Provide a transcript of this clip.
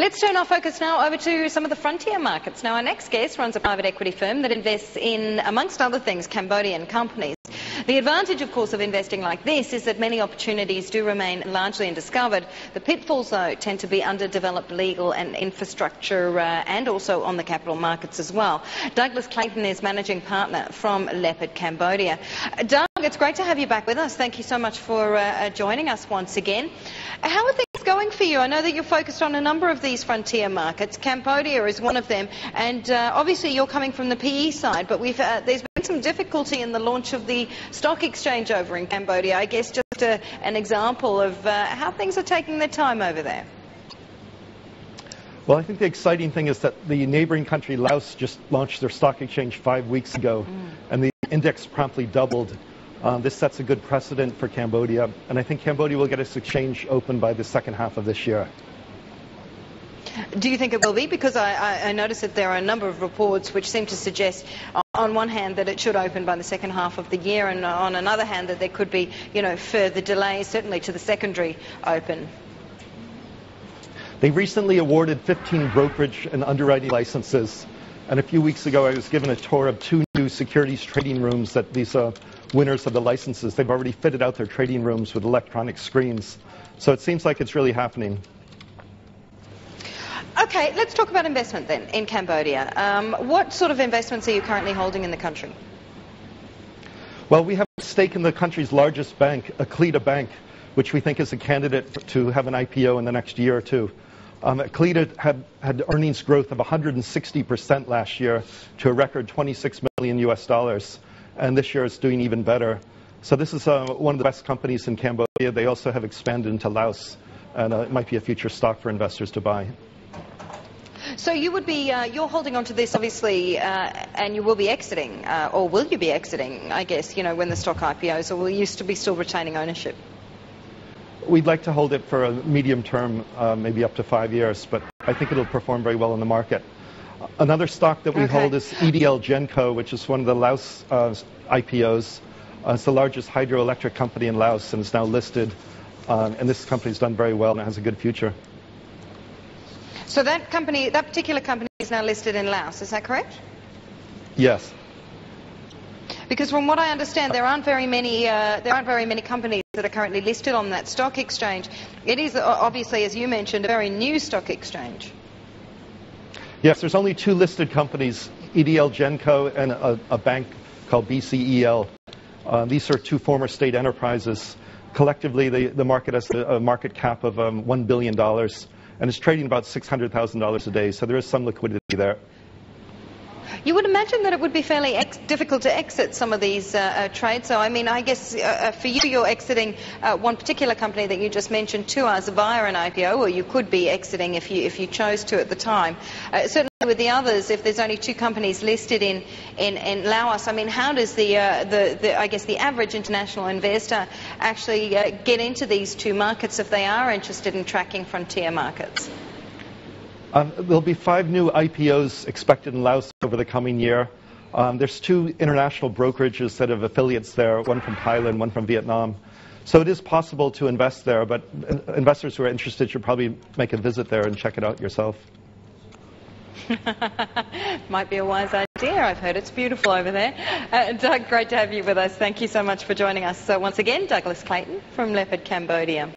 Let's turn our focus now over to some of the frontier markets. Now, our next guest runs a private equity firm that invests in, amongst other things, Cambodian companies. The advantage, of course, of investing like this is that many opportunities do remain largely undiscovered. The pitfalls, though, tend to be underdeveloped legal and infrastructure uh, and also on the capital markets as well. Douglas Clayton is managing partner from Leopard Cambodia. Doug, it's great to have you back with us. Thank you so much for uh, uh joining us once again. How are things going for you? I know that you're focused on a number of these frontier markets. Cambodia is one of them, and uh, obviously you're coming from the PE side, but we've, uh, there's been some difficulty in the launch of the stock exchange over in Cambodia. I guess just a, an example of uh, how things are taking their time over there. Well, I think the exciting thing is that the neighboring country, Laos, just launched their stock exchange five weeks ago, mm. and the index promptly doubled. Um, this sets a good precedent for Cambodia, and I think Cambodia will get its exchange open by the second half of this year. Do you think it will be? Because I, I, I noticed that there are a number of reports which seem to suggest, on one hand, that it should open by the second half of the year, and on another hand, that there could be, you know, further delays, certainly to the secondary open. They recently awarded 15 brokerage and underwriting licenses, and a few weeks ago, I was given a tour of two new securities trading rooms that these uh, winners of the licenses, they've already fitted out their trading rooms with electronic screens. So it seems like it's really happening. Okay, let's talk about investment then in Cambodia. Um, what sort of investments are you currently holding in the country? Well, we have a stake in the country's largest bank, ACLEDA Bank, which we think is a candidate to have an IPO in the next year or two. Um, had, had earnings growth of 160% last year to a record 26 million US dollars and this year it's doing even better. So this is uh, one of the best companies in Cambodia. They also have expanded into Laos, and uh, it might be a future stock for investors to buy. So you would be, uh, you're holding on to this obviously, uh, and you will be exiting, uh, or will you be exiting, I guess, you know, when the stock IPOs, or will you still be still retaining ownership? We'd like to hold it for a medium term, uh, maybe up to five years, but I think it'll perform very well in the market. Another stock that we okay. hold is EDL Genco, which is one of the Laos uh, IPOs. Uh, it's the largest hydroelectric company in Laos and is now listed. Um, and this company's done very well and has a good future. So that company, that particular company is now listed in Laos, is that correct? Yes. Because from what I understand, there aren't very many, uh, there aren't very many companies that are currently listed on that stock exchange. It is obviously, as you mentioned, a very new stock exchange. Yes, there's only two listed companies, EDL Genco and a, a bank called BCEL. Uh, these are two former state enterprises. Collectively, the, the market has a, a market cap of um, $1 billion, and it's trading about $600,000 a day, so there is some liquidity there. You would imagine that it would be fairly difficult to exit some of these uh, uh, trades. So, I mean, I guess uh, uh for you, you're exiting uh, one particular company that you just mentioned to us via an IPO, or you could be exiting if you if you chose to at the time. Uh, certainly with the others, if there's only two companies listed in, in, in Laos, I mean, how does the, the, the, I guess the average international investor actually get into these two markets if they are interested in tracking frontier markets? Um, there'll be five new IPOs expected in Laos over the coming year. Um, there's two international brokerages that have affiliates there, one from Thailand, one from Vietnam. So it is possible to invest there, but investors who are interested should probably make a visit there and check it out yourself. Might be a wise idea. I've heard it's beautiful over there. Uh, Doug, great to have you with us. Thank you so much for joining us. So once again, Douglas Clayton from Leopard Cambodia.